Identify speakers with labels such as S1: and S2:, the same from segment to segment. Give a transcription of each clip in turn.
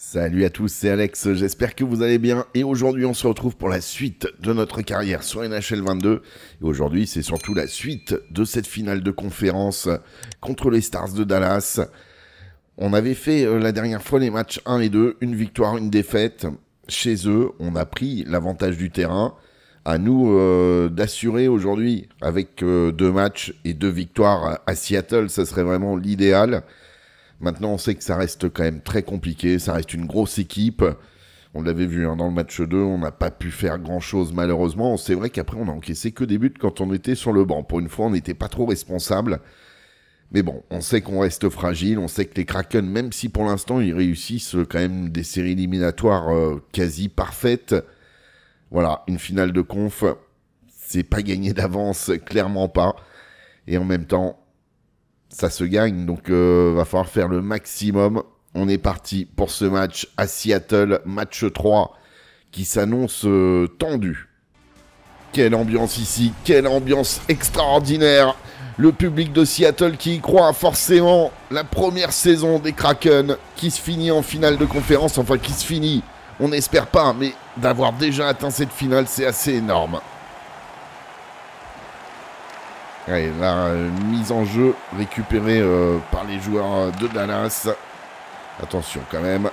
S1: Salut à tous, c'est Alex, j'espère que vous allez bien et aujourd'hui on se retrouve pour la suite de notre carrière sur NHL 22 et aujourd'hui c'est surtout la suite de cette finale de conférence contre les Stars de Dallas. On avait fait euh, la dernière fois les matchs 1 et 2, une victoire, une défaite. Chez eux, on a pris l'avantage du terrain. À nous euh, d'assurer aujourd'hui avec euh, deux matchs et deux victoires à Seattle, ça serait vraiment l'idéal. Maintenant, on sait que ça reste quand même très compliqué, ça reste une grosse équipe. On l'avait vu hein, dans le match 2, on n'a pas pu faire grand-chose malheureusement. C'est vrai qu'après, on a encaissé que des buts quand on était sur le banc. Pour une fois, on n'était pas trop responsable. Mais bon, on sait qu'on reste fragile, on sait que les Kraken, même si pour l'instant ils réussissent quand même des séries éliminatoires euh, quasi parfaites, voilà, une finale de conf, c'est pas gagné d'avance, clairement pas. Et en même temps, ça se gagne, donc euh, va falloir faire le maximum. On est parti pour ce match à Seattle, match 3, qui s'annonce euh, tendu. Quelle ambiance ici, quelle ambiance extraordinaire. Le public de Seattle qui y croit forcément. La première saison des Kraken qui se finit en finale de conférence, enfin qui se finit, on n'espère pas, mais d'avoir déjà atteint cette finale, c'est assez énorme. La euh, mise en jeu récupérée euh, par les joueurs de Dallas. Attention quand même.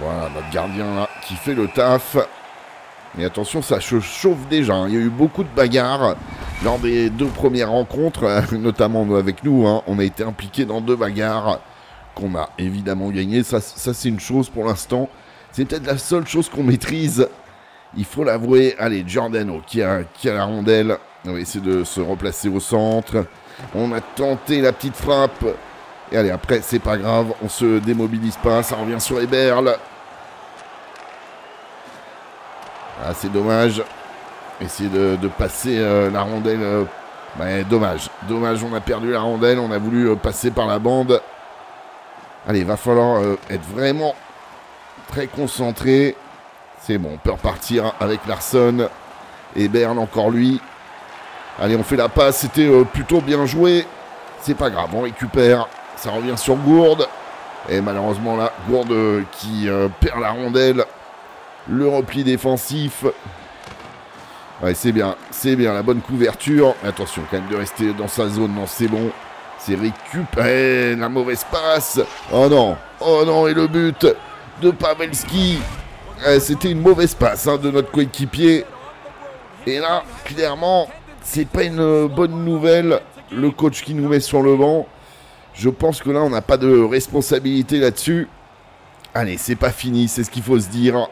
S1: Voilà, notre gardien là qui fait le taf. Mais attention, ça chauffe déjà. hein. Il y a eu beaucoup de bagarres lors des deux premières rencontres, notamment avec nous. hein. On a été impliqués dans deux bagarres qu'on a évidemment gagnées. Ça, c'est une chose pour l'instant. C'est peut-être la seule chose qu'on maîtrise. Il faut l'avouer. Allez, Giordano qui a la rondelle. On va essayer de se replacer au centre. On a tenté la petite frappe. Et allez, après, c'est pas grave. On se démobilise pas. Ça revient sur Eberl. Ah, c'est dommage. Essayer de, passer euh, la rondelle. euh, dommage. Dommage, on a perdu la rondelle. On a voulu euh, passer par la bande. Allez, va falloir être vraiment très concentré. C'est bon, on peut repartir avec Larson. Et encore lui. Allez, on fait la passe. C'était euh, plutôt bien joué. C'est pas grave, on récupère. Ça revient sur Gourde. Et malheureusement, là, Gourde euh, qui euh, perd la rondelle. Le repli défensif. Ouais, c'est bien, c'est bien, la bonne couverture. Attention, quand même, de rester dans sa zone. Non, c'est bon. C'est récupéré. La mauvaise passe. Oh non, oh non, et le but de Pavelski. Ouais, C'était une mauvaise passe hein, de notre coéquipier. Et là, clairement, c'est pas une bonne nouvelle. Le coach qui nous met sur le banc. Je pense que là, on n'a pas de responsabilité là-dessus. Allez, c'est pas fini, c'est ce qu'il faut se dire.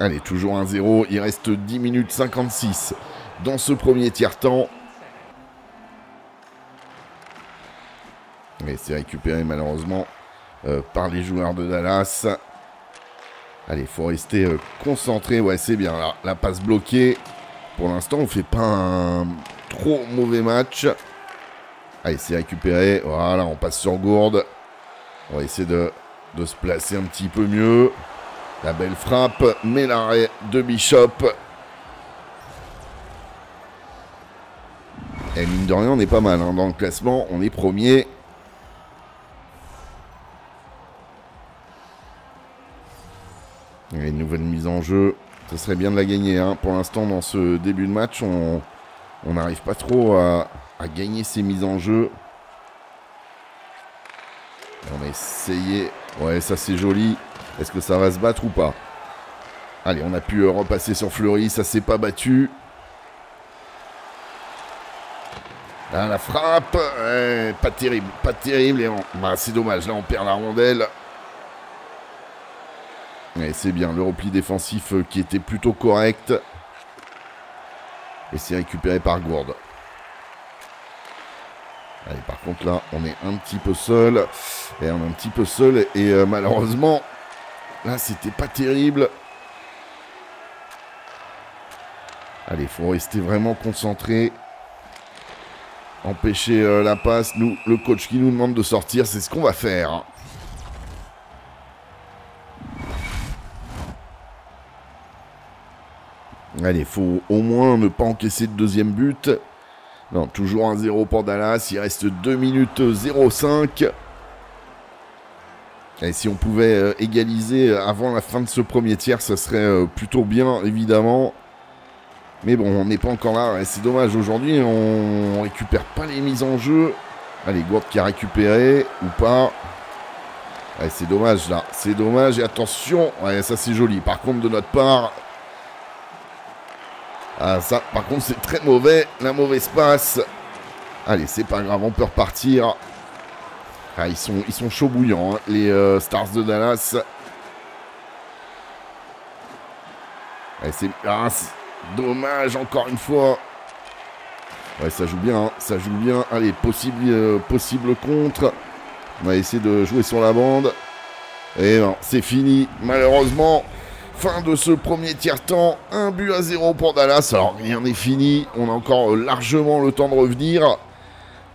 S1: Allez, toujours 1-0. Il reste 10 minutes 56 dans ce premier tiers-temps. Et c'est récupéré malheureusement euh, par les joueurs de Dallas. Allez, faut rester euh, concentré. Ouais, c'est bien. la passe bloquée. Pour l'instant, on fait pas un trop mauvais match. Allez, c'est récupéré. Voilà, on passe sur Gourde. On va essayer de, de se placer un petit peu mieux. La belle frappe, mais l'arrêt de Bishop. Et mine de rien, on est pas mal hein, dans le classement. On est premier. Et une nouvelle mise en jeu. Ce serait bien de la gagner. hein. Pour l'instant, dans ce début de match, on n'arrive pas trop à, gagner ces mises en jeu. On va essayer. Ouais, ça c'est joli. Est-ce que ça va se battre ou pas? Allez, on a pu euh, repasser sur Fleury. Ça s'est pas battu. Là, la frappe. Pas terrible. Pas terrible. Bah, c'est dommage. Là, on perd la rondelle. Ouais, c'est bien. Le repli défensif euh, qui était plutôt correct. Et c'est récupéré par Gourde. Allez, par contre, là, on est un petit peu seul. Et on est un petit peu seul. Et euh, malheureusement, là, c'était pas terrible. Allez, il faut rester vraiment concentré. Empêcher euh, la passe. Nous, le coach qui nous demande de sortir, c'est ce qu'on va faire. Allez, faut au moins ne pas encaisser de deuxième but. Non, toujours un 0 pour Dallas. Il reste 2 minutes 05. Et si on pouvait euh, égaliser avant la fin de ce premier tiers, ça serait euh, plutôt bien, évidemment. Mais bon, on n'est pas encore là. C'est dommage. Aujourd'hui, on récupère pas les mises en jeu. Allez, Gourde qui a récupéré ou pas. c'est dommage là. C'est dommage. Et attention. Ça c'est joli. Par contre, de notre part. Ah, ça, par contre, c'est très mauvais. La mauvaise passe. Allez, c'est pas grave. On peut repartir. Ah, ils sont, ils sont chauds bouillants, hein, les euh, Stars de Dallas. Ah, c'est dommage, encore une fois. Ouais, ça joue bien, hein, ça joue bien. Allez, possible, euh, possible contre. On va essayer de jouer sur la bande. Et non, c'est fini. Malheureusement, fin de ce premier tiers-temps. Un but à zéro pour Dallas. Alors, rien n'est fini. On a encore largement le temps de revenir.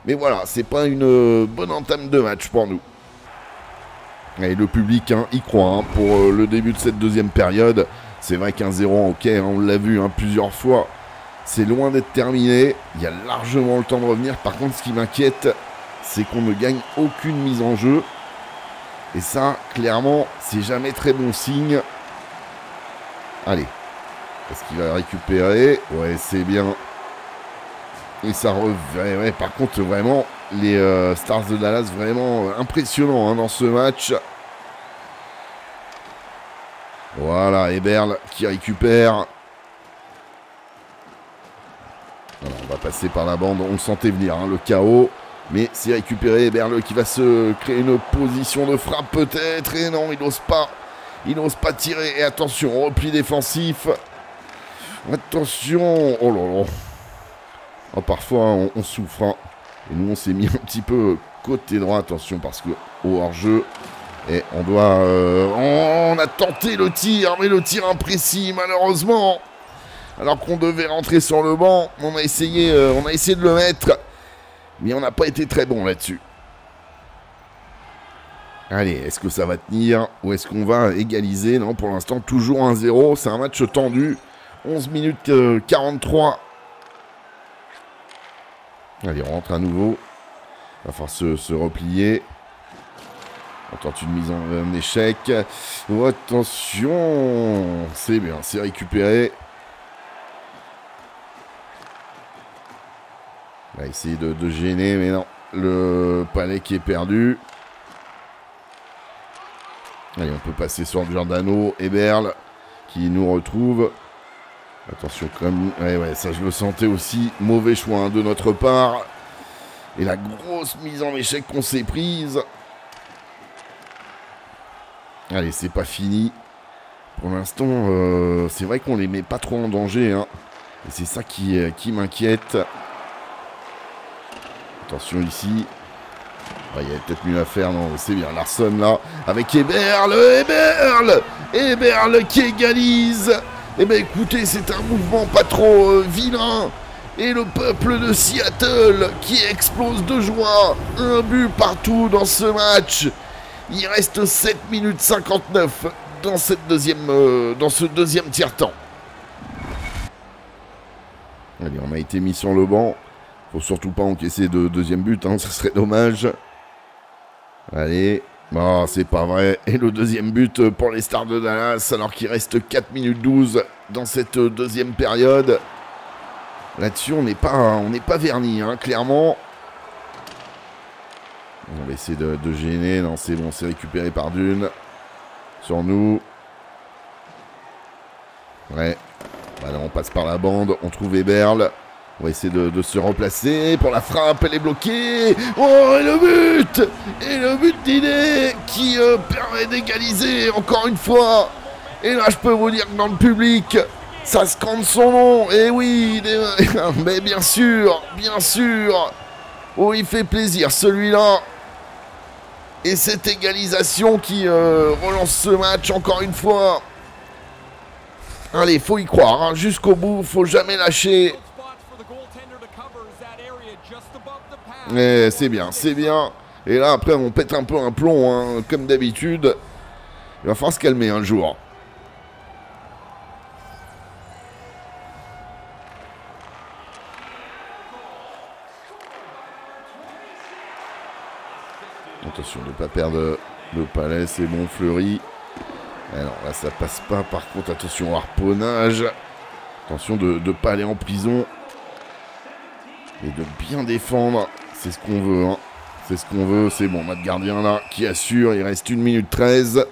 S1: Mais voilà, c'est pas une euh, bonne entame de match pour nous. Et le public hein, y croit hein, pour euh, le début de cette deuxième période. C'est vrai qu'un 0 ok, hein, on l'a vu plusieurs fois. C'est loin d'être terminé. Il y a largement le temps de revenir. Par contre, ce qui m'inquiète, c'est qu'on ne gagne aucune mise en jeu. Et ça, clairement, c'est jamais très bon signe. Allez. Est-ce qu'il va récupérer? Ouais, c'est bien. Et ça revient. par contre, vraiment, les euh, Stars de Dallas, vraiment euh, impressionnants hein, dans ce match. Voilà, Eberl qui récupère. on va passer par la bande. On sentait venir, hein, le chaos. Mais c'est récupéré. Eberle qui va se créer une position de frappe peut-être. Et non, il n'ose pas. Il n'ose pas tirer. Et attention, repli défensif. Attention. Oh là là. Oh, parfois, on, souffre. Hein. Et nous, on s'est mis un petit peu côté droit. Attention, parce que au hors-jeu, et on doit... Euh, on a tenté le tir, mais le tir imprécis, malheureusement. Alors qu'on devait rentrer sur le banc, on a essayé, euh, on a essayé de le mettre. Mais on n'a pas été très bon là-dessus. Allez, est-ce que ça va tenir Ou est-ce qu'on va égaliser Non, pour l'instant, toujours 1-0. C'est un match tendu. 11 minutes 43 euh, Allez, on rentre à nouveau. Il va falloir se, replier. On tente une mise en échec. Attention C'est bien, c'est récupéré. On va essayer de, gêner, mais non. Le palais qui est perdu. Allez, on peut passer sur Giordano. Eberl qui nous retrouve. Attention quand même. Ouais, ouais, ça je le sentais aussi. Mauvais choix hein, de notre part. Et la grosse mise en échec qu'on s'est prise. Allez, c'est pas fini. Pour l'instant, euh, c'est vrai qu'on les met pas trop en danger. Hein. Et c'est ça qui, euh, qui m'inquiète. Attention ici. Il y a peut-être mieux à faire, non, c'est bien. Larson là, avec Eberle, Eberle Eberle qui égalise eh bien écoutez, c'est un mouvement pas trop euh, vilain. Et le peuple de Seattle qui explose de joie. Un but partout dans ce match. Il reste 7 minutes 59 dans, euh, dans ce deuxième tiers-temps. Allez, on a été mis sur le banc. Faut surtout pas encaisser de deuxième but, hein, ça serait dommage. Allez, Oh, c'est pas vrai. Et le deuxième but pour les Stars de Dallas, alors qu'il reste 4 minutes 12 dans cette deuxième période. Là-dessus, on n'est pas, on pas verni, hein, clairement. On va essayer de, gêner. Non, c'est bon, c'est récupéré par Dune. Sur nous. Ouais. Voilà, on passe par la bande. On trouve Eberl. On va essayer de, se replacer pour la frappe, elle est bloquée. Oh, et le but Et le but d'idée qui euh, permet d'égaliser encore une fois. Et là, je peux vous dire que dans le public, ça scande son nom. Et oui, mais bien sûr, bien sûr. Oh, il fait plaisir celui-là. Et cette égalisation qui euh, relance ce match encore une fois. Allez, faut y croire, hein. jusqu'au bout, faut jamais lâcher. C'est bien, c'est bien. Et là, après, on pète un peu un plomb, hein, comme d'habitude. Il va falloir se calmer un jour. Attention de ne pas perdre Le palais, c'est bon, Fleury. Alors là, ça passe pas. Par contre, attention harponnage. Attention de ne pas aller en prison. Et de bien défendre. C'est ce qu'on veut. Hein. C'est ce qu'on veut. C'est bon, notre gardien là qui assure. Il reste 1 minute 13.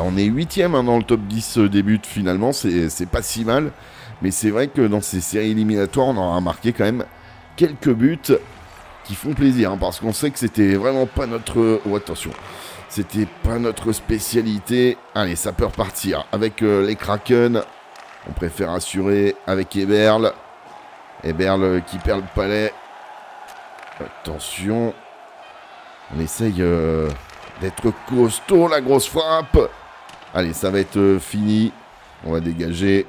S1: on est 8 hein, dans le top 10 euh, début finalement. C'est pas si mal. Mais c'est vrai que dans ces séries éliminatoires, on aura marqué quand même quelques buts qui font plaisir. Hein, parce qu'on sait que c'était vraiment pas notre... Oh, attention. C'était pas notre spécialité. Allez, ça peut repartir. Avec euh, les Kraken, on préfère assurer avec Eberl. Euh, qui perd le palais. Attention. On essaye euh, d'être costaud, la grosse frappe. Allez, ça va être fini. On va dégager.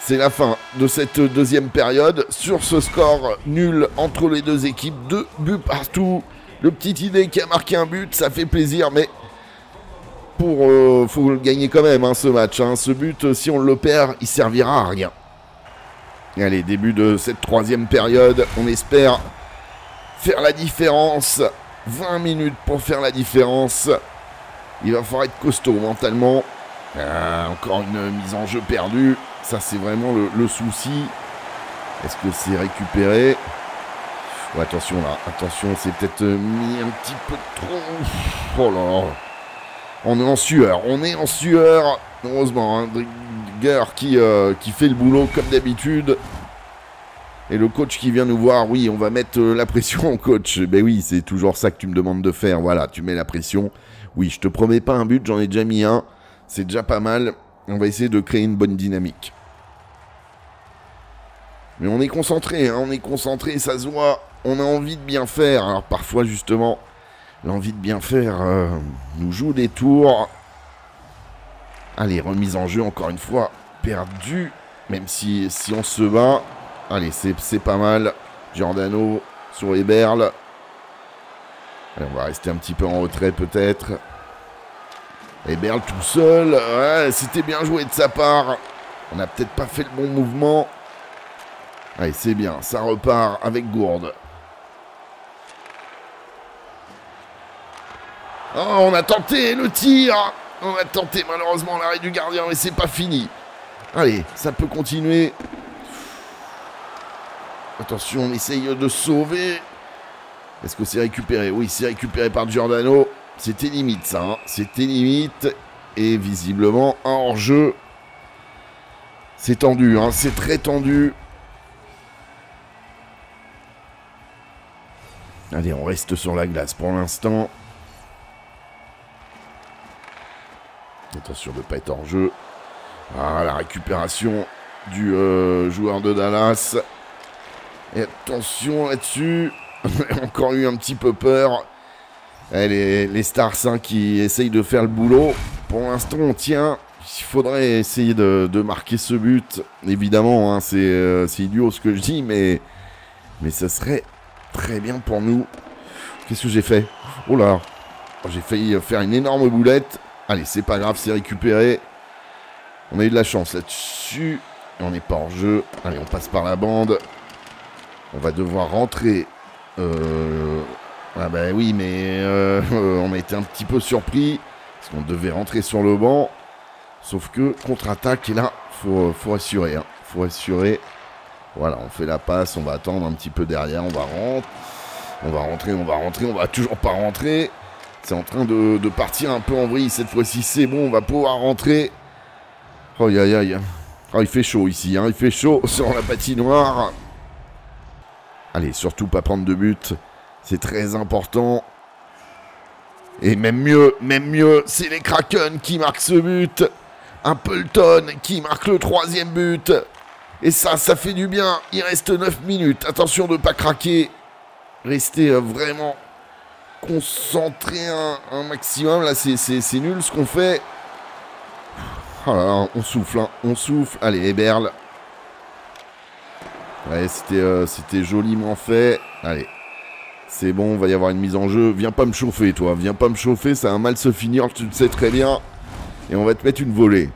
S1: C'est la fin de cette deuxième période. Sur ce score nul entre les deux équipes, deux buts partout. Le petit idée qui a marqué un but, ça fait plaisir, mais pour euh, faut le gagner quand même hein, ce match. Hein. Ce but, si on le perd, il servira à rien. Allez, début de cette troisième période, on espère faire la différence. 20 minutes pour faire la différence. Il va falloir être costaud mentalement. Ah, encore une mise en jeu perdue. Ça, c'est vraiment le souci. Est-ce que c'est récupéré? Attention là, attention, c'est peut-être euh, mis un petit peu trop. Oh là là. On est en sueur, on est en sueur. Heureusement, hein, qui, euh, qui fait le boulot comme d'habitude. Et le coach qui vient nous voir, oui, on va mettre euh, la pression coach. Ben oui, c'est toujours ça que tu me demandes de faire. Voilà, tu mets la pression. Oui, je te promets pas un but, j'en ai déjà mis un. C'est déjà pas mal. On va essayer de créer une bonne dynamique. Mais on est concentré, hein, on est concentré, ça se voit on a envie de bien faire. Alors parfois justement, l'envie de bien faire euh, nous joue des tours. Allez, remise en jeu encore une fois, perdu. Même si, si on se bat. Allez, c'est pas mal. Giordano sur Eberl. Allez, on va rester un petit peu en retrait peut-être. Eberl tout seul. C'était bien joué de sa part. On n'a peut-être pas fait le bon mouvement. Allez, c'est bien. Ça repart avec Gourde. Oh, on a tenté le tir. On a tenté malheureusement l'arrêt du gardien, mais c'est pas fini. Allez, ça peut continuer. Attention, on essaye de sauver. Est-ce que c'est récupéré? Oui, c'est récupéré par Giordano. C'était limite ça. Hein. C'était limite. Et visiblement, un hors-jeu. C'est tendu, hein. c'est très tendu. Allez, on reste sur la glace pour l'instant. Attention de ne pas être hors jeu. Ah, la récupération du euh, joueur de Dallas. Et attention là-dessus. Encore eu un petit peu peur. Eh, les, les, Stars hein, qui essayent de faire le boulot. Pour l'instant, on tient. Il faudrait essayer de, marquer ce but. Évidemment, hein, euh, c'est idiot ce que je dis, mais, mais ça serait très bien pour nous. Qu'est-ce que j'ai fait? Oh là J'ai failli faire une énorme boulette. Allez, c'est pas grave, c'est récupéré. On a eu de la chance là-dessus. On n'est pas en jeu. Allez, on passe par la bande. On va devoir rentrer. Euh... Ah bah oui, mais euh, on a été un petit peu surpris. Parce qu'on devait rentrer sur le banc. Sauf que contre-attaque, et là, faut, faut assurer. Hein. Faut assurer. Voilà, on fait la passe, on va attendre un petit peu derrière, on va rentrer. On va rentrer, on va rentrer, on va toujours pas rentrer. C'est en train de, partir un peu en vrille. Cette fois-ci, c'est bon, on va pouvoir rentrer. Oh, aïe, aïe. Oh, il fait chaud ici, hein. il fait chaud sur la patinoire. Allez, surtout pas prendre de but. C'est très important. Et même mieux, même mieux, c'est les Kraken qui marquent ce but. Un Pelton qui marque le troisième but. Et ça, ça fait du bien. Il reste 9 minutes. Attention de ne pas craquer. Restez euh, vraiment concentrer un, maximum. Là, c'est nul ce qu'on fait. Oh on souffle, hein. on souffle. Allez, Eberl. Ouais, euh, c'était joliment fait. Allez, c'est bon, va y avoir une mise en jeu. Viens pas me chauffer, toi. Viens pas me chauffer, ça va mal se finir, tu le sais très bien. Et on va te mettre une volée.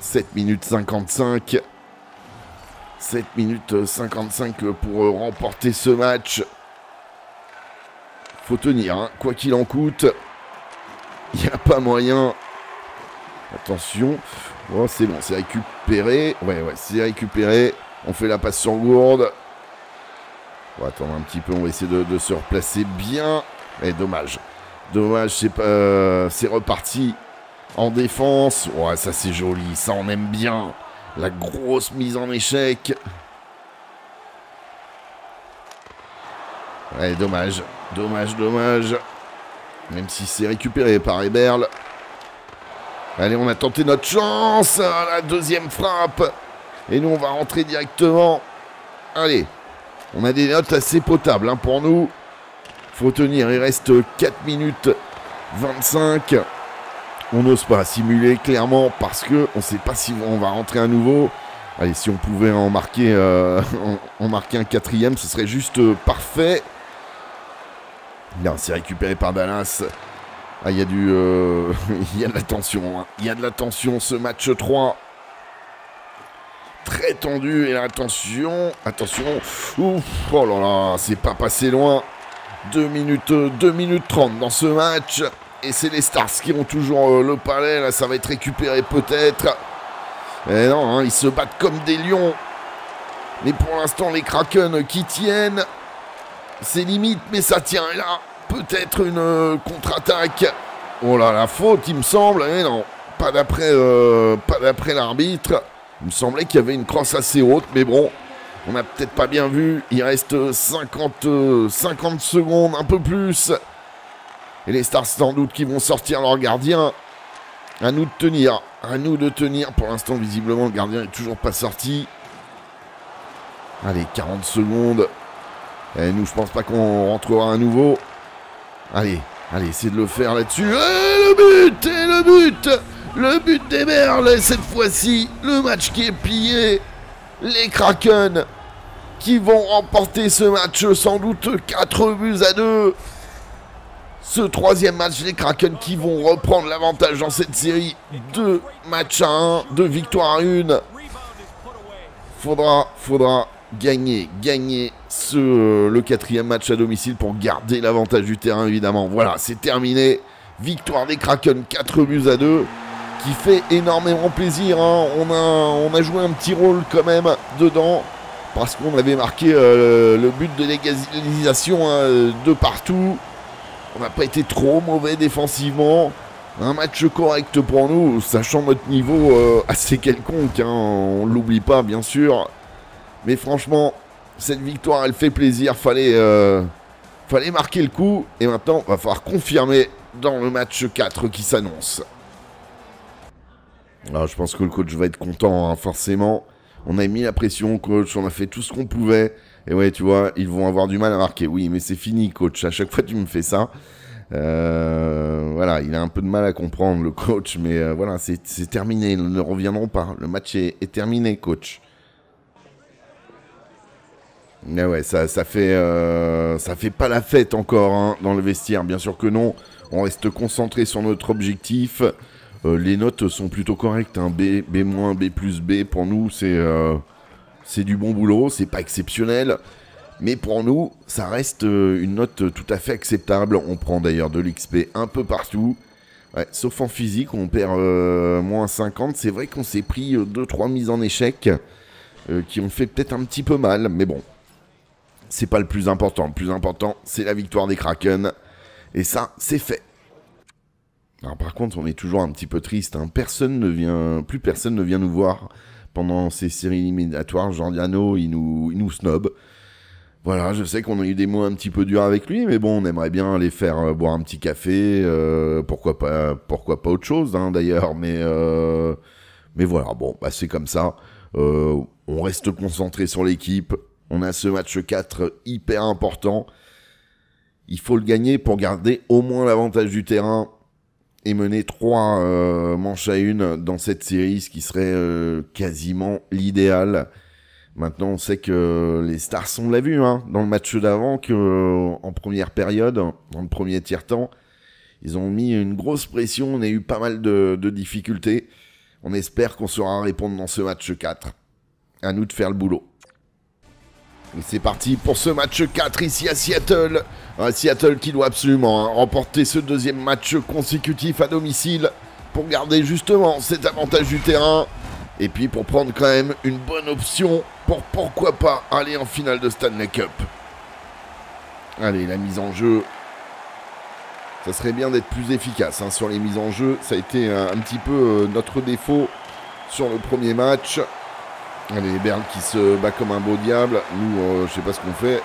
S1: 7 minutes 55. 7 minutes 55 pour remporter ce match. Faut tenir, hein, quoi qu'il en coûte. Il n'y a pas moyen. Attention. Oh, c'est bon, c'est récupéré. Ouais, ouais, c'est récupéré. On fait la passe sur Gourde. On va attendre un petit peu, on va essayer de, se replacer bien. Mais dommage. Dommage, c'est pas, c'est reparti en défense. Ouais, ça c'est joli, ça on aime bien. La grosse mise en échec. Ouais, dommage. Dommage, dommage. Même si c'est récupéré par Eberl. Allez, on a tenté notre chance. Ah, la deuxième frappe. Et nous, on va rentrer directement. Allez. On a des notes assez potables hein, pour nous. Faut tenir. Il reste 4 minutes 25. On n'ose pas simuler clairement parce que on ne sait pas si on va rentrer à nouveau. Allez, si on pouvait en marquer, euh, en, marquer un quatrième, ce serait juste parfait. Là, c'est récupéré par Dallas. Ah, il y a du. Euh, il y a de la tension. Hein. Il y a de la tension, ce match 3. Très tendu. Et attention. Attention. Ouf. Oh là là. C'est pas passé loin. 2 minutes, 2 minutes 30 dans ce match. Et c'est les Stars qui ont toujours euh, le palais. Là, ça va être récupéré peut-être. Et non, hein, ils se battent comme des lions. Mais pour l'instant, les Kraken qui tiennent. C'est limite, mais ça tient. Et là, peut-être une euh, contre-attaque. Oh là, la faute, il me semble. Eh non, pas d'après euh, pas d'après l'arbitre. Il me semblait qu'il y avait une crosse assez haute, mais bon, on n'a peut-être pas bien vu. Il reste 50, 50 euh, secondes, un peu plus. Et les Stars, sans doute, qui vont sortir leur gardien. À nous de tenir. À nous de tenir. Pour l'instant, visiblement, le gardien n'est toujours pas sorti. Allez, 40 secondes. Et nous, je pense pas qu'on rentrera à nouveau. Allez, allez, essayez de le faire là-dessus. Et le but Et le but Le but des Merles, cette fois-ci. Le match qui est plié. Les Kraken qui vont remporter ce match sans doute 4 buts à 2. Ce troisième match, les Kraken qui vont reprendre l'avantage dans cette série. Deux matchs à 1, deux victoires à 1. Faudra, faudra gagner, gagner ce, le quatrième match à domicile pour garder l'avantage du terrain évidemment. Voilà, c'est terminé. Victoire des Kraken, 4 buts à 2, qui fait énormément plaisir. Hein. On, a, on a joué un petit rôle quand même dedans, parce qu'on avait marqué euh, le but de légalisation hein, de partout. On n'a pas été trop mauvais défensivement. Un match correct pour nous, sachant notre niveau euh, assez quelconque. Hein. On ne l'oublie pas, bien sûr. Mais franchement, cette victoire, elle fait plaisir. Fallait, euh, fallait marquer le coup. Et maintenant, va falloir confirmer dans le match 4 qui s'annonce. Alors, je pense que le coach va être content, hein, forcément. On a mis la pression au coach, on a fait tout ce qu'on pouvait. Et ouais, tu vois, ils vont avoir du mal à marquer. Oui, mais c'est fini, coach. À chaque fois, tu me fais ça. Euh, voilà, il a un peu de mal à comprendre, le coach. Mais euh, voilà, c'est terminé. Ils ne reviendront pas. Le match est terminé, coach. Mais ouais, ça, euh, fait pas la fête encore hein, dans le vestiaire. Bien sûr que non. On reste concentré sur notre objectif. Les notes sont plutôt correctes. Hein. B, B-, B plus B pour nous, c'est c'est du bon boulot. C'est pas exceptionnel. Mais pour nous, ça reste une note tout à fait acceptable. On prend d'ailleurs de l'XP un peu partout. sauf en physique, on perd moins 50. C'est vrai qu'on s'est pris 2-3 mises en échec qui ont fait peut-être un petit peu mal. Mais bon, c'est pas le plus important. Le plus important, c'est la victoire des Kraken. Et ça, c'est fait. Alors par contre, on est toujours un petit peu triste. Hein. Personne ne vient, plus personne ne vient nous voir pendant ces séries éliminatoires. Jordiano, il nous, il nous snob. Voilà, je sais qu'on a eu des mots un petit peu durs avec lui, mais bon, on aimerait bien aller faire euh, boire un petit café. Euh, pourquoi pas, pourquoi pas autre chose, hein, d'ailleurs. Mais, euh, mais voilà, bon, bah, c'est comme ça. on reste concentré sur l'équipe. On a ce match 4 hyper important. Il faut le gagner pour garder au moins l'avantage du terrain et mener 3 euh, manches à une dans cette série, ce qui serait euh, quasiment l'idéal. Maintenant, on sait que les Stars, on l'a vu hein, dans le match d'avant, que euh, en première période, dans le premier tiers-temps, ils ont mis une grosse pression, on a eu pas mal de, difficultés. On espère qu'on saura répondre dans ce match 4. À nous de faire le boulot. C'est parti pour ce match 4 ici à Seattle. Seattle qui doit absolument hein, remporter ce deuxième match consécutif à domicile pour garder justement cet avantage du terrain. Et puis pour prendre quand même une bonne option pour pourquoi pas aller en finale de Stanley Cup. Allez, la mise en jeu. Ça serait bien d'être plus efficace hein, sur les mises en jeu. Ça a été un, petit peu euh, notre défaut sur le premier match. Allez, Berne qui se bat comme un beau diable. Nous, euh, je sais pas ce qu'on fait.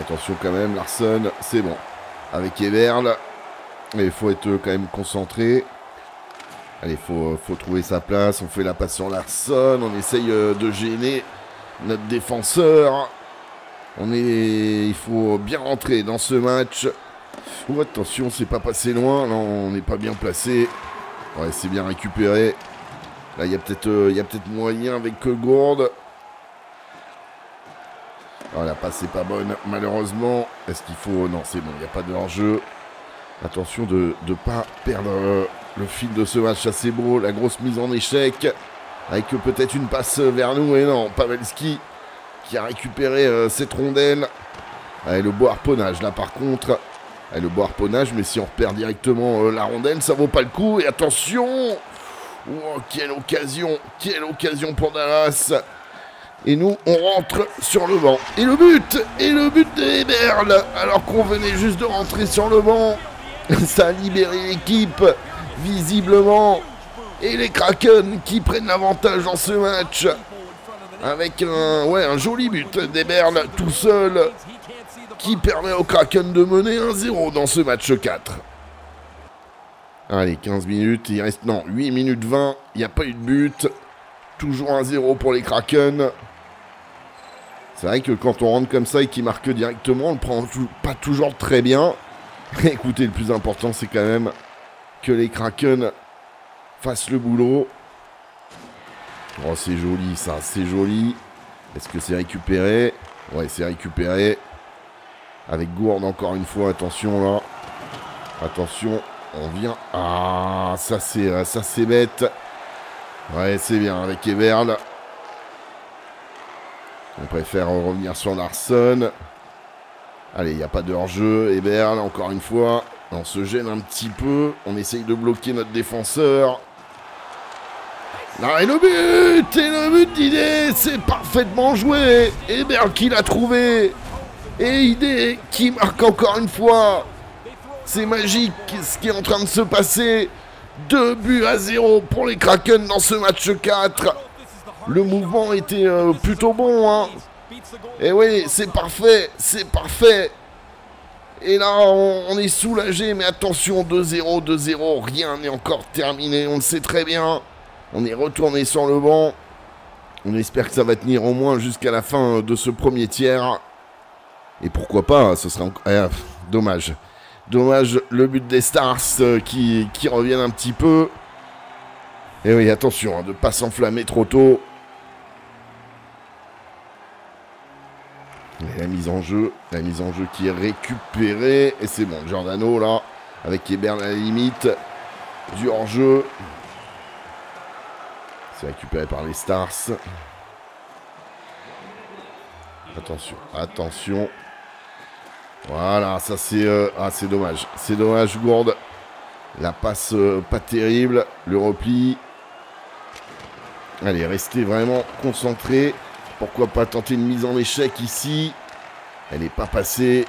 S1: Attention quand même, Larson, c'est bon. Avec Everl, il faut être quand même concentré. Allez, faut, faut trouver sa place. On fait la passe sur Larson. On essaye euh, de gêner notre défenseur. Il faut bien rentrer dans ce match. Oh, attention, c'est pas passé loin. On n'est pas bien placé. Ouais, c'est bien récupéré. Là, il y a peut-être euh, peut moyen avec Gourde. Oh, la passe n'est pas bonne, malheureusement. Est-ce qu'il faut... Non, c'est bon, il n'y a pas de hors-jeu. Attention de ne pas perdre euh, le fil de ce match assez beau. La grosse mise en échec. Avec peut-être une passe vers nous. Et non, Pavelski qui a récupéré euh, cette rondelle. Allez, le beau harponnage, là, par contre. Allez, le beau harponnage, mais si on repère directement la rondelle, ça vaut pas le coup. Et attention Oh, quelle occasion Quelle occasion pour Dallas Et nous, on rentre sur le banc. Et le but Et le but de Eberl Alors qu'on venait juste de rentrer sur le banc. Ça a libéré l'équipe, visiblement. Et les Kraken qui prennent l'avantage dans ce match. Avec un, joli but d'Eberl tout seul. Qui permet aux Kraken de mener 1-0 dans ce match 4. Allez, 15 minutes, il reste, non, 8 minutes 20, il n'y a pas eu de but. Toujours un 0 pour les Kraken. C'est vrai que quand on rentre comme ça et qu'il marque directement, on ne prend pas toujours très bien. Écoutez, le plus important, c'est quand même que les Kraken fassent le boulot. Oh, c'est joli ça, c'est joli. Est-ce que c'est récupéré? Ouais, c'est récupéré. Avec Gourde encore une fois, attention là. Attention, on vient. Ah, ça c'est euh, ça c'est bête. Ouais, c'est bien avec Everl. On préfère revenir sur Larson. Allez, il n'y a pas de hors-jeu. Eberl, encore une fois. On se gêne un petit peu. On essaye de bloquer notre défenseur. Là, et le but Et le but d'idée C'est parfaitement joué Eberl qui l'a trouvé Et idée qui marque encore une fois c'est magique ce qui est en train de se passer. Deux buts à zéro pour les Kraken dans ce match 4. Le mouvement était euh, plutôt bon. Hein. Et oui, c'est parfait, c'est parfait. Et là, on, est soulagé, mais attention, 2-0, 2-0, rien n'est encore terminé, on le sait très bien. On est retourné sur le banc. On espère que ça va tenir au moins jusqu'à la fin de ce premier tiers. Et pourquoi pas, ce sera. Eh, dommage. Dommage le but des Stars euh, qui, reviennent un petit peu. Et oui, attention hein, de ne pas s'enflammer trop tôt. la mise en jeu, la mise en jeu qui est récupérée. Et c'est bon, Giordano là, avec Ebern à la limite. Du hors-jeu. C'est récupéré par les Stars. Attention, attention. Voilà, ça c'est... Euh, ah, c'est dommage. C'est dommage, Gourde. La passe euh, pas terrible. Le repli. Allez, restez vraiment concentré. Pourquoi pas tenter une mise en échec ici? Elle n'est pas passée.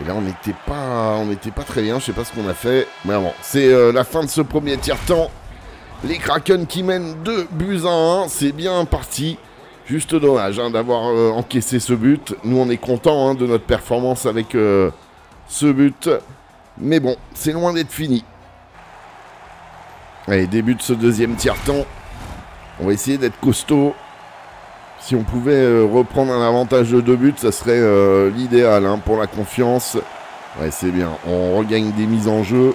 S1: Et là, on n'était pas, pas très bien. Je sais pas ce qu'on a fait. Mais bon, c'est euh, la fin de ce premier tiers-temps. Les Kraken qui mènent 2 buts à 1. C'est bien parti. Juste dommage hein, d'avoir euh, encaissé ce but. Nous, on est content hein, de notre performance avec euh, ce but. Mais bon, c'est loin d'être fini. Allez, début de ce deuxième tiers-temps. On va essayer d'être costaud. Si on pouvait euh, reprendre un avantage de deux buts, ça serait l'idéal hein, pour la confiance. Ouais, c'est bien. On regagne des mises en jeu.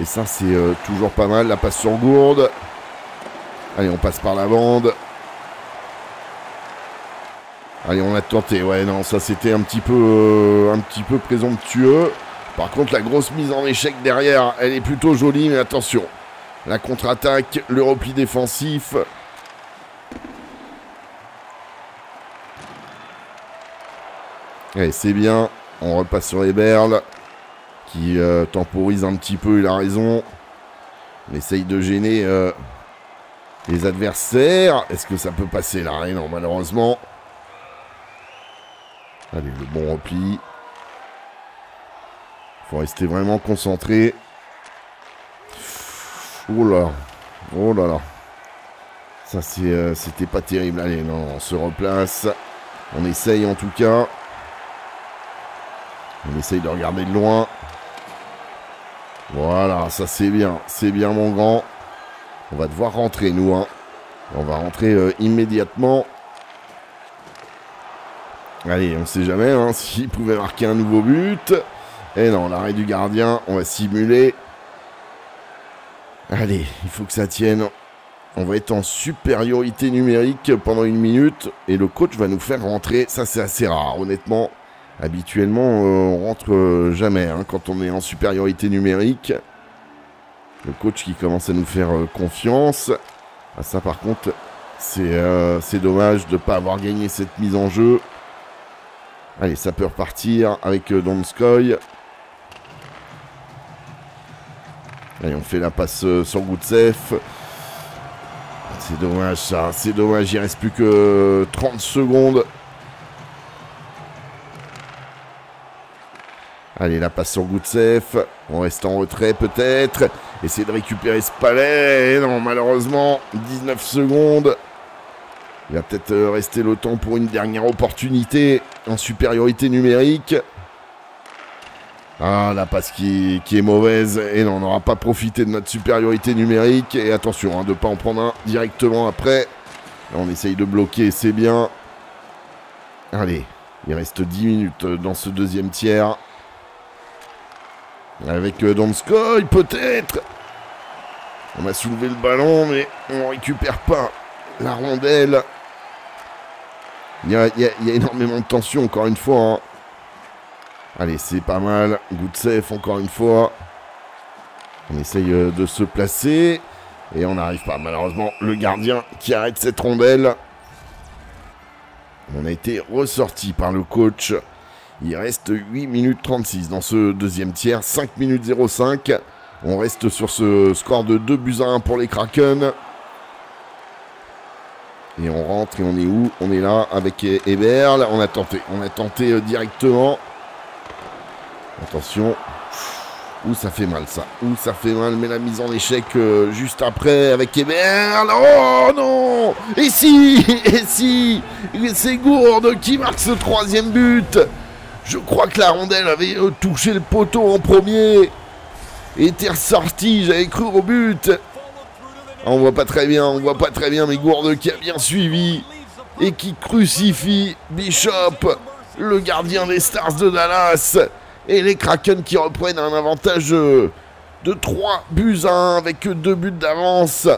S1: Et ça, c'est toujours pas mal. La passe sur Gourde. Allez, on passe par la bande. Allez, on a tenté. Ouais, non, ça c'était un petit peu, euh, un petit peu présomptueux. Par contre, la grosse mise en échec derrière, elle est plutôt jolie, mais attention. La contre-attaque, le repli défensif. Allez, c'est bien. On repasse sur les berles. Qui euh, temporise un petit peu, il a raison. On essaye de gêner euh, les adversaires. Est-ce que ça peut passer là Non, malheureusement? Allez, le bon repli. Faut rester vraiment concentré. Oh là. Oh là là. Ça, euh, c'était pas terrible. Allez, non, on se replace. On essaye en tout cas. On essaye de regarder de loin. Voilà, ça c'est bien. C'est bien, mon grand. On va devoir rentrer, nous. Hein. On va rentrer euh, immédiatement. Allez, on sait jamais hein, s'il pouvait marquer un nouveau but. Et eh non, l'arrêt du gardien, on va simuler. Allez, il faut que ça tienne. On va être en supériorité numérique pendant une minute et le coach va nous faire rentrer. Ça, c'est assez rare, honnêtement. Habituellement, euh, on rentre euh, jamais hein, quand on est en supériorité numérique. Le coach qui commence à nous faire euh, confiance. Ah, ça, par contre, c'est dommage de ne pas avoir gagné cette mise en jeu. Allez, ça peut repartir avec Donskoy. Allez, on fait la passe sur Goutsef. C'est dommage ça, c'est dommage, il reste plus que 30 secondes. Allez, la passe sur Goutsef. On reste en retrait peut-être. Essayer de récupérer ce palais. Non, malheureusement, 19 secondes. Il va peut-être euh, rester le temps pour une dernière opportunité en supériorité numérique. Ah, la passe qui, est mauvaise. Et non, on n'aura pas profité de notre supériorité numérique. Et attention, hein, de ne pas en prendre un directement après. on essaye de bloquer, c'est bien. Allez, il reste 10 minutes dans ce deuxième tiers. Avec euh, Donskoy, peut-être. On a soulevé le ballon, mais on récupère pas la rondelle. Il y, a, énormément de tension, encore une fois. Hein. Allez, c'est pas mal. Good safe, encore une fois. On essaye euh, de se placer. Et on n'arrive pas. Malheureusement, le gardien qui arrête cette rondelle. On a été ressorti par le coach. Il reste 8 minutes 36 dans ce deuxième tiers. 5 minutes 05. On reste sur ce score de 2 buts à 1 pour les Kraken. Et on rentre et on est où On est là avec Eberl. On a tenté. On a tenté euh, directement. Attention. Ouh, ça fait mal ça. Ouh, ça fait mal. Mais la mise en échec euh, juste après avec Eberl. Oh non Et si Et si C'est Gourde qui marque ce troisième but. Je crois que la rondelle avait euh, touché le poteau en premier. Et était ressorti, j'avais cru au but. On voit pas très bien, on voit pas très bien, mais Gourde qui a bien suivi. Et qui crucifie Bishop, le gardien des Stars de Dallas. Et les Kraken qui reprennent un avantage euh, de 3 buts à 1 avec 2 buts d'avance.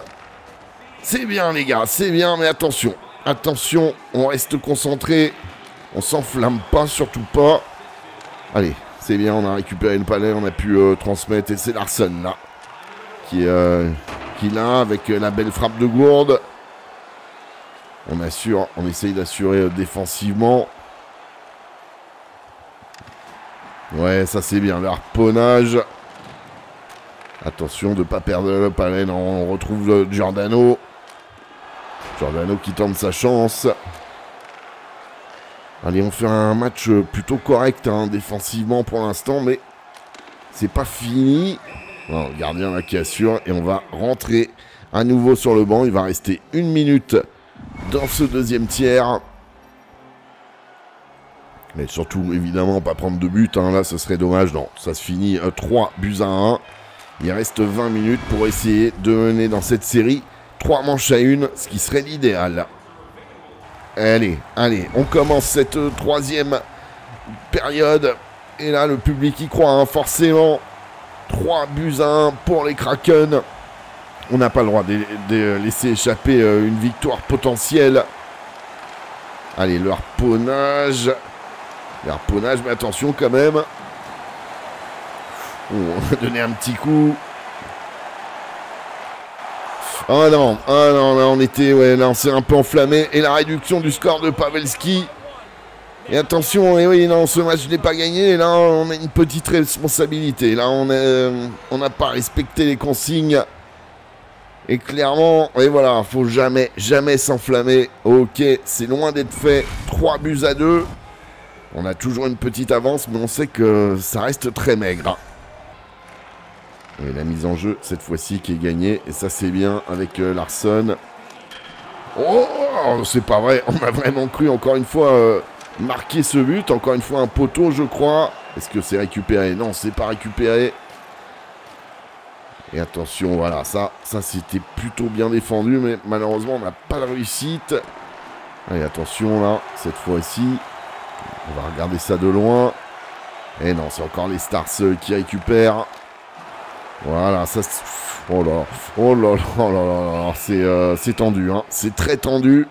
S1: C'est bien les gars, c'est bien, mais attention. Attention, on reste concentré. On s'enflamme pas, surtout pas. Allez, c'est bien, on a récupéré le palais, on a pu euh, transmettre. Et c'est Larson là. Qui, euh, l'a avec la belle frappe de gourde. On assure, on essaye d'assurer euh, défensivement. Ouais, ça c'est bien, harponnage. Attention de ne pas perdre le palais. On retrouve Giordano. Giordano qui tente sa chance. Allez, on fait un match plutôt correct hein, défensivement pour l'instant, mais c'est pas fini. Le gardien là qui assure et on va rentrer à nouveau sur le banc. Il va rester une minute dans ce deuxième tiers. Mais surtout, évidemment, pas prendre de but. Hein. Là, ce serait dommage. Non, ça se finit 3 euh, buts à 1. Il reste 20 minutes pour essayer de mener dans cette série 3 manches à 1, ce qui serait l'idéal. Allez, allez, on commence cette euh, troisième période. Et là, le public y croit, hein, forcément. 3 buts à 1 pour les Kraken. On n'a pas le droit de, laisser échapper euh, une victoire potentielle. Allez, le harponnage. Le harponnage, mais attention quand même. on va donner un petit coup. Oh non, oh non, là on était, ouais, là on s'est un peu enflammé. Et la réduction du score de Pavelski. Et attention, et oui, non, ce match n'est pas gagné. Là, on a une petite responsabilité. Là, on n'a pas respecté les consignes. Et clairement, et voilà, faut jamais, jamais s'enflammer. Ok, c'est loin d'être fait. 3 buts à 2. On a toujours une petite avance, mais on sait que ça reste très maigre. Et la mise en jeu, cette fois-ci, qui est gagnée. Et ça, c'est bien avec euh, Larson. Oh, c'est pas vrai. On a vraiment cru, encore une fois, euh, marquer ce but. Encore une fois, un poteau, je crois. Est-ce que c'est récupéré? Non, c'est pas récupéré. Et attention, voilà, ça, ça c'était plutôt bien défendu, mais malheureusement, on n'a pas de réussite. Allez, attention, là, cette fois-ci. On va regarder ça de loin. Et non, c'est encore les Stars qui récupèrent. Voilà, ça... Oh là, oh là, oh là, là, euh, c'est tendu, hein. C'est très tendu.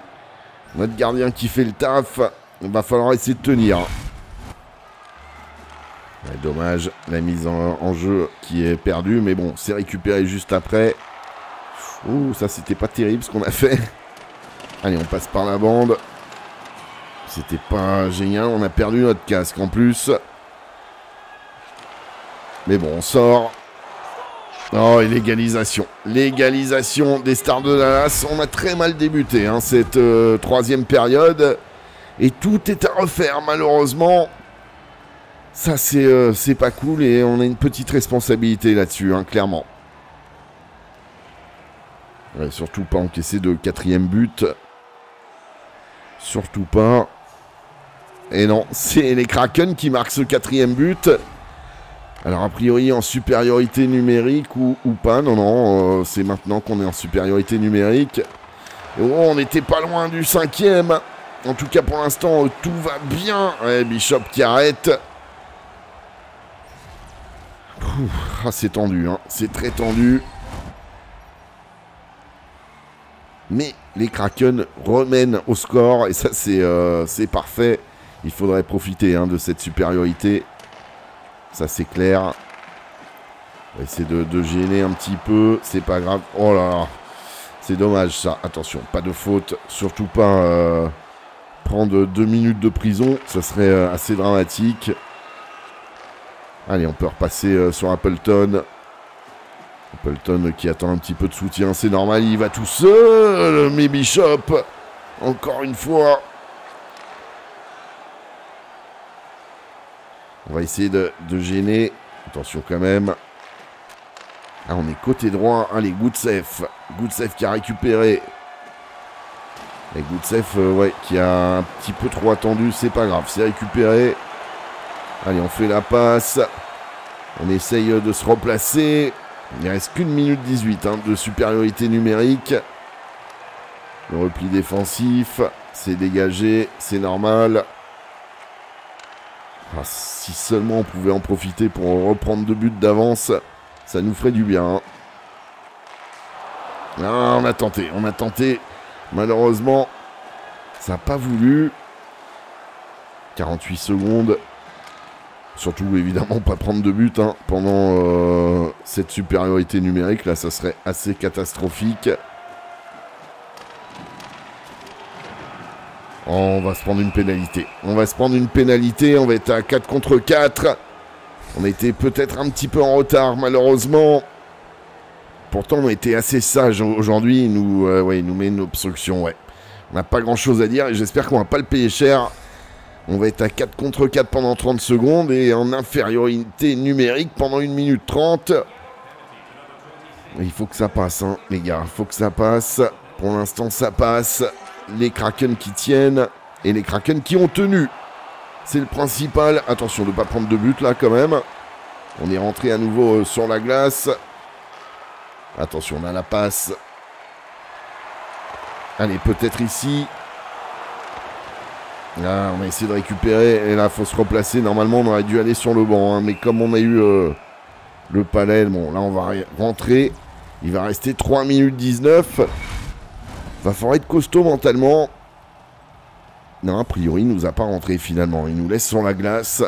S1: Notre gardien qui fait le taf. Il va falloir essayer de tenir. dommage, la mise en, jeu qui est perdue, mais bon, c'est récupéré juste après. Ouh, ça c'était pas terrible ce qu'on a fait. Allez, on passe par la bande. C'était pas génial, on a perdu notre casque en plus. Mais bon, on sort. Oh, et l'égalisation. L'égalisation des Stars de Dallas. On a très mal débuté hein, cette euh, troisième période. Et tout est à refaire, malheureusement. Ça, c'est euh, pas cool et on a une petite responsabilité là-dessus, hein, clairement. surtout pas encaisser de quatrième but. Surtout pas. Et non, c'est les Kraken qui marquent ce quatrième but. Alors a priori en supériorité numérique ou, pas, non non, euh, c'est maintenant qu'on est en supériorité numérique. Oh, on n'était pas loin du cinquième. En tout cas pour l'instant tout va bien. Ouais, Bishop qui arrête. Ah, c'est tendu, hein. c'est très tendu. Mais les Kraken remènent au score et ça c'est euh, parfait. Il faudrait profiter hein, de cette supériorité. Ça, c'est clair. On va essayer de, gêner un petit peu. C'est pas grave. Oh là là. C'est dommage, ça. Attention, pas de faute. Surtout pas euh, prendre deux minutes de prison. Ça serait euh, assez dramatique. Allez, on peut repasser euh, sur Appleton. Appleton qui attend un petit peu de soutien. C'est normal, il va tout seul. Mais Bishop, encore une fois, On va essayer de, gêner. Attention quand même. Ah, on est côté droit. Allez, Goutsef. Goutsef qui a récupéré. Et Goutsef, euh, ouais, qui a un petit peu trop attendu. C'est pas grave, c'est récupéré. Allez, on fait la passe. On essaye de se replacer. Il reste qu'une minute 18 hein, de supériorité numérique. Le repli défensif, c'est dégagé, c'est normal. Ah, si seulement on pouvait en profiter pour reprendre deux buts d'avance, ça nous ferait du bien. Ah, on a tenté, on a tenté. Malheureusement, ça n'a pas voulu. 48 secondes. Surtout, évidemment, pas prendre de but hein, pendant euh, cette supériorité numérique. Là, ça serait assez catastrophique. On va se prendre une pénalité. On va se prendre une pénalité. On va être à 4 contre 4. On était peut-être un petit peu en retard, malheureusement. Pourtant, on été assez sage aujourd'hui. Il nous, euh, ouais, nous met une obstruction. On n'a pas grand-chose à dire et j'espère qu'on va pas le payer cher. On va être à 4 contre 4 pendant 30 secondes et en infériorité numérique pendant 1 minute 30. Il faut que ça passe, hein, les gars. Il faut que ça passe. Pour l'instant, ça passe les Kraken qui tiennent et les Kraken qui ont tenu. C'est le principal. Attention de ne pas prendre de but là quand même. On est rentré à nouveau euh, sur la glace. Attention, on a la passe. Allez, peut-être ici. Là, on a essayé de récupérer. Et là, il faut se replacer. Normalement, on aurait dû aller sur le banc. Hein. Mais comme on a eu euh, le palais, bon, là, on va rentrer. Il va rester 3 minutes 19. Va falloir être costaud mentalement. Non, a priori, il nous a pas rentré finalement. Il nous laisse sur la glace.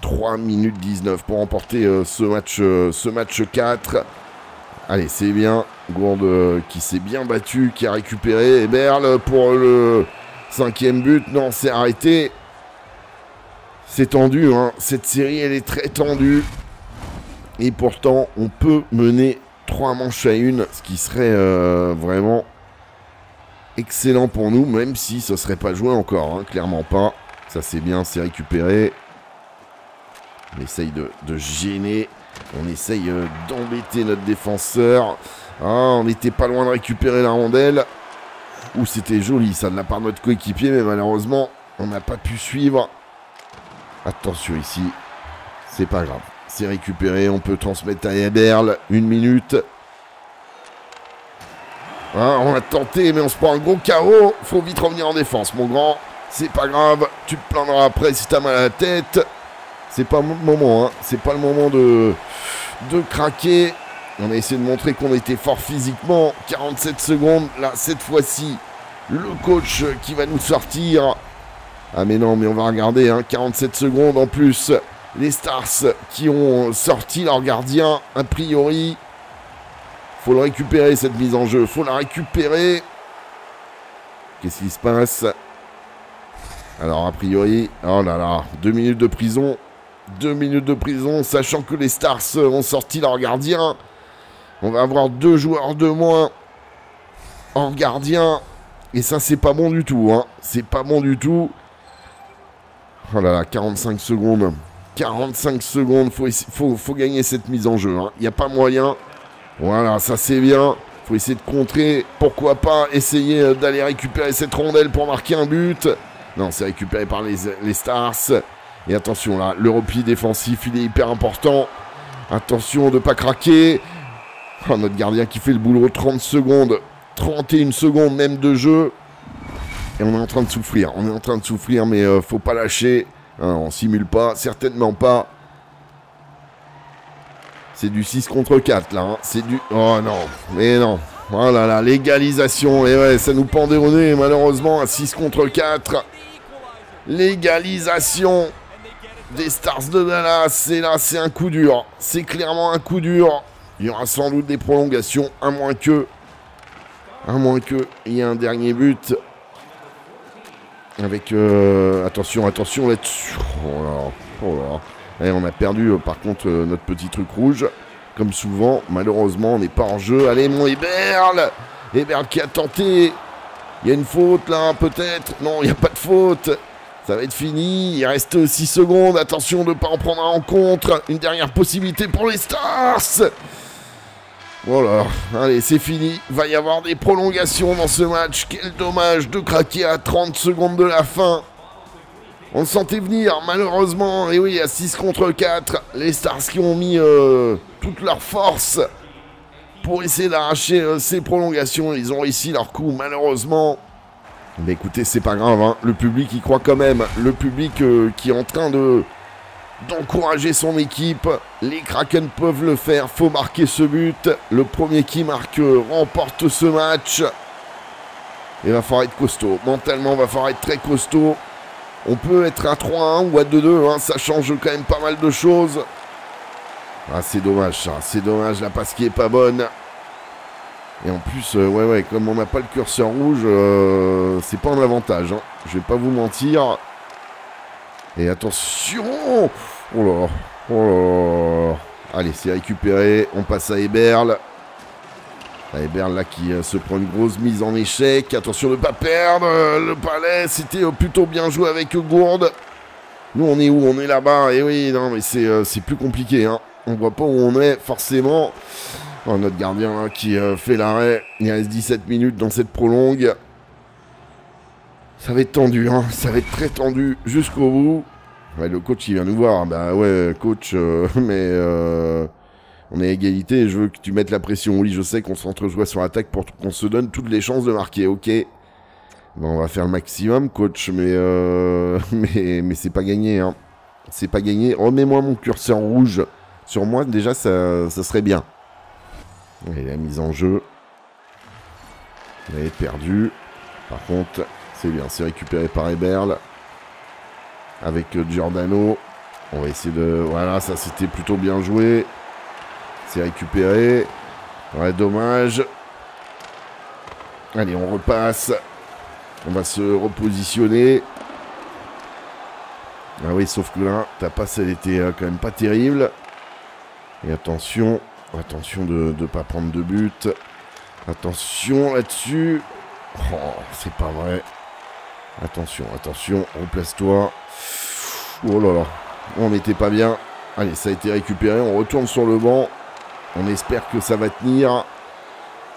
S1: 3 minutes 19 pour remporter euh, ce, match, euh, ce match 4. Allez, c'est bien. Gourde euh, qui s'est bien battu, qui a récupéré. Et Berle pour le, Cinquième but, non, c'est arrêté. C'est tendu, hein. Cette série, elle est très tendue. Et pourtant, on peut mener trois manches à une, ce qui serait euh, vraiment excellent pour nous, même si ce serait pas joué encore, hein. clairement pas. Ça c'est bien, c'est récupéré. On essaye de, gêner, on essaye euh, d'embêter notre défenseur. Ah, on n'était pas loin de récupérer la rondelle. Ouh, c'était joli ça de la part de notre coéquipier, mais malheureusement, on n'a pas pu suivre. Attention ici, c'est pas grave. C'est récupéré, on peut transmettre à Eberl. Une minute. Hein, on a tenté, mais on se prend un gros carreau. Faut vite revenir en défense, mon grand. C'est pas grave, tu te plaindras après si t'as mal à la tête. C'est pas le moment, hein. C'est pas le moment de, de craquer. On a essayé de montrer qu'on était fort physiquement. 47 secondes. Là, cette fois-ci, le coach qui va nous sortir. Ah mais non, mais on va regarder, hein. 47 secondes en plus les Stars qui ont sorti leur gardien, a priori. Faut le récupérer, cette mise en jeu. Faut la récupérer. Qu'est-ce qui se passe? Alors, a priori... Oh là là, deux minutes de prison. Deux minutes de prison, sachant que les Stars ont sorti leur gardien. On va avoir deux joueurs de moins en gardien. Et ça, c'est pas bon du tout. Hein. C'est pas bon du tout. Oh là là, 45 secondes. 45 secondes, faut, faut, gagner cette mise en jeu. Il hein. n'y a pas moyen. Voilà, ça c'est bien. faut essayer de contrer. Pourquoi pas essayer euh, d'aller récupérer cette rondelle pour marquer un but. Non, c'est récupéré par les, Stars. Et attention là, le repli défensif, il est hyper important. Attention de ne pas craquer. Oh, notre gardien qui fait le boulot. 30 secondes. 31 secondes même de jeu. Et on est en train de souffrir. On est en train de souffrir, mais euh, faut pas lâcher. Hein, on simule pas, certainement pas. C'est du 6 contre 4 là. Hein. C'est du. Oh non, mais non. Oh là là, légalisation. Et ouais, ça nous pendait au nez malheureusement à 6 contre 4. Légalisation des Stars de Dallas. C'est là, c'est un coup dur. C'est clairement un coup dur. Il y aura sans doute des prolongations, à moins que. À moins que. Il y ait un dernier but. Avec... Euh, attention, attention là-dessus. Oh là, oh là. Et eh, on a perdu euh, par contre euh, notre petit truc rouge. Comme souvent, malheureusement, on n'est pas en jeu. Allez, mon Eberl Eberl qui a tenté. Il y a une faute là, peut-être. Non, il n'y a pas de faute. Ça va être fini. Il reste 6 secondes. Attention de ne pas en prendre en compte. Une dernière possibilité pour les Stars. Voilà, allez, c'est fini. Va y avoir des prolongations dans ce match. Quel dommage de craquer à 30 secondes de la fin. On le sentait venir, malheureusement. Et oui, à 6 contre 4, les Stars qui ont mis euh, toute leur force pour essayer d'arracher euh, ces prolongations. Ils ont réussi leur coup, malheureusement. Mais écoutez, c'est pas grave. Hein. Le public y croit quand même. Le public euh, qui est en train de d'encourager son équipe. Les Kraken peuvent le faire, faut marquer ce but. Le premier qui marque remporte ce match. Il va falloir être costaud. Mentalement, il va falloir être très costaud. On peut être à 3-1 ou à 2-2, hein. ça change quand même pas mal de choses. Ah, c'est dommage ça, c'est dommage, la passe qui est pas bonne. Et en plus, euh, ouais, ouais, comme on n'a pas le curseur rouge, euh, c'est pas un avantage. Hein. Je vais pas vous mentir. Et attention Oh là Oh là Allez, c'est récupéré. On passe à Eberl. Eberl là qui euh, se prend une grosse mise en échec. Attention de ne pas perdre. Le palais, c'était plutôt bien joué avec Gourde. Nous, on est où? On est là-bas. Et oui, non, mais c'est plus compliqué. Hein. On voit pas où on est, forcément. Oh, notre gardien qui fait l'arrêt. Il reste 17 minutes dans cette prolongue. Ça va être tendu, hein. ça va être très tendu jusqu'au bout. Le coach il vient nous voir. Bah ouais, coach, euh, mais euh, on est à égalité. Je veux que tu mettes la pression. Oui, je sais qu'on s'entrejoue sur l'attaque pour qu'on se donne toutes les chances de marquer. Ok? On va faire le maximum, coach, mais euh, mais mais c'est pas gagné. Hein. C'est pas gagné. Remets-moi mon curseur rouge sur moi. Déjà, ça, ça serait bien. Et la mise en jeu. Elle est perdue. Par contre, c'est bien, c'est récupéré par Eberl. Avec Giordano. On va essayer de... Voilà, ça c'était plutôt bien joué. C'est récupéré. Ouais, dommage. Allez, on repasse. On va se repositionner. Ah oui, sauf que là, ta passe, elle était euh, quand même pas terrible. Et attention, attention de ne pas prendre de but. Attention là-dessus. Oh, c'est pas vrai. Attention, attention, replace-toi. Oh là là, on n'était pas bien. Allez, ça a été récupéré, on retourne sur le banc. On espère que ça va tenir.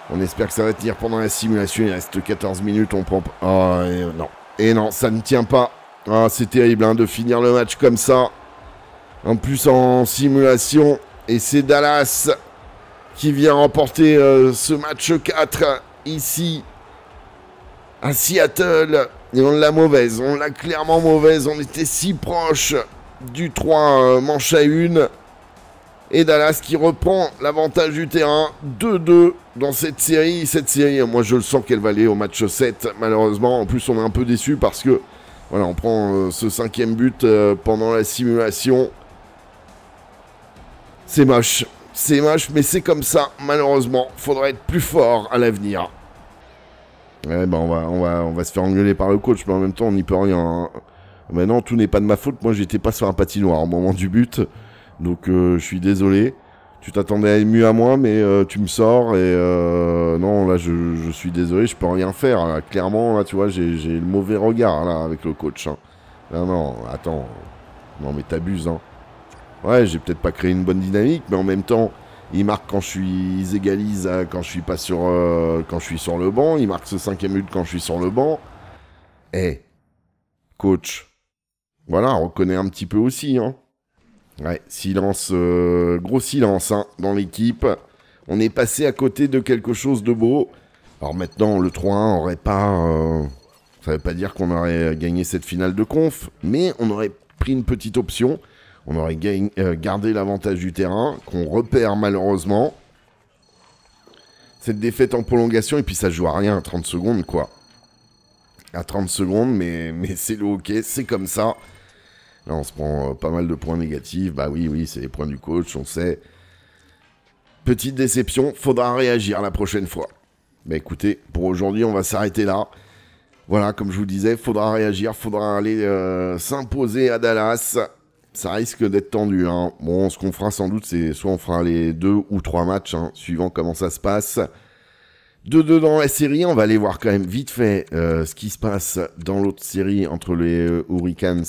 S1: On espère que ça va tenir pendant la simulation. Il reste 14 minutes, on prend... Ah, non. Et non, ça ne tient pas. Ah, c'est terrible hein, de finir le match comme ça. En plus en simulation. Et c'est Dallas qui vient remporter euh, ce match 4 ici à Seattle. Et on l'a mauvaise, on l'a clairement mauvaise. On était si proche du 3 euh, manche à 1. Et Dallas qui reprend l'avantage du terrain. 2-2 dans cette série. Cette série, moi je le sens qu'elle va aller au match 7, malheureusement. En plus, on est un peu déçu parce que voilà, on prend euh, ce cinquième but euh, pendant la simulation. C'est moche. C'est moche, mais c'est comme ça, malheureusement. Faudra être plus fort à l'avenir. Ouais, bah on va, on, va, on va se faire engueuler par le coach, mais en même temps, on n'y peut rien. Mais non, tout n'est pas de ma faute. Moi, j'étais pas sur un patinoire au moment du but. Donc, euh, je suis désolé. Tu t'attendais à mieux à moi, mais tu me sors. Et non, là, je, suis désolé, je peux rien faire. Clairement, là, tu vois, j'ai le mauvais regard, là, avec le coach. Hein. Non, non, attends. Non, mais t'abuses, hein. Ouais, j'ai peut-être pas créé une bonne dynamique, mais en même temps, il marque quand je suis, ils égalisent quand je suis pas sur, euh, quand je suis sur le banc. Il marque ce cinquième but quand je suis sur le banc. Eh, coach. Voilà, on reconnaît un petit peu aussi, hein. Ouais, silence, euh, gros silence, hein, dans l'équipe. On est passé à côté de quelque chose de beau. Alors maintenant, le 3-1 aurait pas... Euh, ça veut pas dire qu'on aurait gagné cette finale de conf, mais on aurait pris une petite option. On aurait euh, gardé l'avantage du terrain, qu'on repère malheureusement. Cette défaite en prolongation, et puis ça joue à rien à 30 secondes, quoi. À 30 secondes, mais, c'est le hockey, c'est comme ça. Là, on se prend euh, pas mal de points négatifs. Bah oui, oui, c'est les points du coach, on sait. Petite déception, faudra réagir la prochaine fois. Bah écoutez, pour aujourd'hui, on va s'arrêter là. Voilà, comme je vous disais, faudra réagir, faudra aller euh, s'imposer à Dallas. Ça risque d'être tendu. Hein. Bon, ce qu'on fera sans doute, c'est soit on fera les deux ou trois matchs, hein, suivant comment ça se passe. 2-2 dans la série, on va aller voir quand même vite fait euh, ce qui se passe dans l'autre série entre les euh, Hurricanes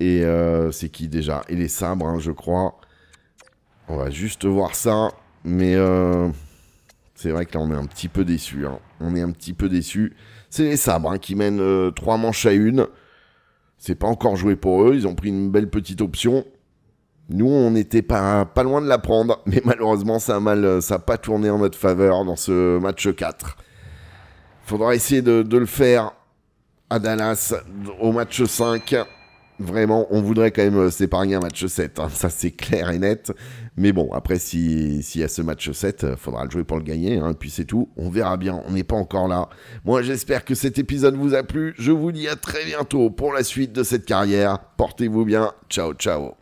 S1: et c'est qui déjà? Et les Sabres, hein, je crois. On va juste voir ça. Mais euh, c'est vrai que là, on est un petit peu déçu. Hein. On est un petit peu déçu. C'est les sabres qui mènent 3 euh, manches à une. C'est pas encore joué pour eux. Ils ont pris une belle petite option. Nous, on n'était pas, pas loin de la prendre. Mais malheureusement, ça a mal, ça pas tourné en notre faveur dans ce match 4. Faudra essayer de, de le faire à Dallas au match 5. Vraiment, on voudrait quand même euh, s'épargner un match 7, hein. ça c'est clair et net. Mais bon, après, s'il y a ce match 7, euh, faudra le jouer pour le gagner, hein, et puis c'est tout. On verra bien, on n'est pas encore là. Moi, j'espère que cet épisode vous a plu. Je vous dis à très bientôt pour la suite de cette carrière. Portez-vous bien. Ciao, ciao.